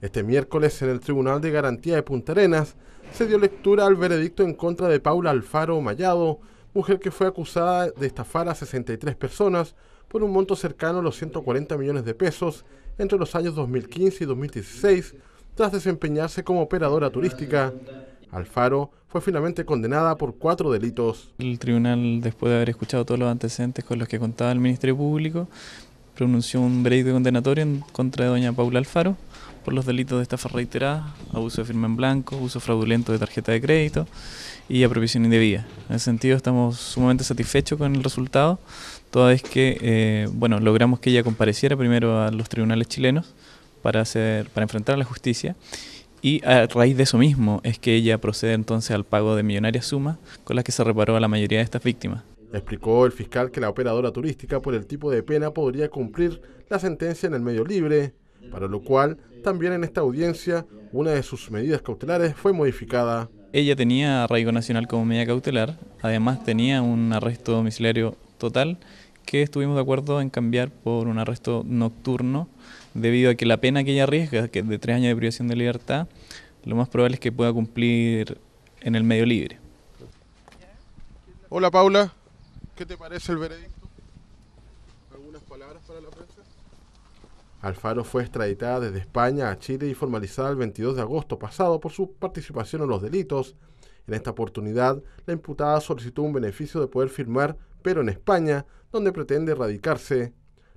Este miércoles en el Tribunal de Garantía de Punta Arenas se dio lectura al veredicto en contra de Paula Alfaro Mallado, mujer que fue acusada de estafar a 63 personas por un monto cercano a los 140 millones de pesos entre los años 2015 y 2016 tras desempeñarse como operadora turística. Alfaro fue finalmente condenada por cuatro delitos. El tribunal, después de haber escuchado todos los antecedentes con los que contaba el Ministerio Público, pronunció un veredicto condenatorio en contra de doña Paula Alfaro por los delitos de estafa reiterada, abuso de firma en blanco, uso fraudulento de tarjeta de crédito y apropiación indebida. En ese sentido estamos sumamente satisfechos con el resultado, toda vez que eh, bueno, logramos que ella compareciera primero a los tribunales chilenos para, hacer, para enfrentar a la justicia y a raíz de eso mismo es que ella procede entonces al pago de millonarias sumas con las que se reparó a la mayoría de estas víctimas. Explicó el fiscal que la operadora turística por el tipo de pena podría cumplir la sentencia en el medio libre, para lo cual también en esta audiencia una de sus medidas cautelares fue modificada. Ella tenía arraigo nacional como medida cautelar, además tenía un arresto domiciliario total que estuvimos de acuerdo en cambiar por un arresto nocturno debido a que la pena que ella arriesga, que es de tres años de privación de libertad, lo más probable es que pueda cumplir en el medio libre. Hola Paula, ¿qué te parece el veredicto? ¿Algunas palabras para la prensa? Alfaro fue extraditada desde España a Chile y formalizada el 22 de agosto pasado por su participación en los delitos. En esta oportunidad, la imputada solicitó un beneficio de poder firmar, pero en España, donde pretende radicarse.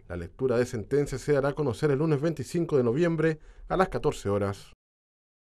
La lectura de sentencia se dará a conocer el lunes 25 de noviembre a las 14 horas.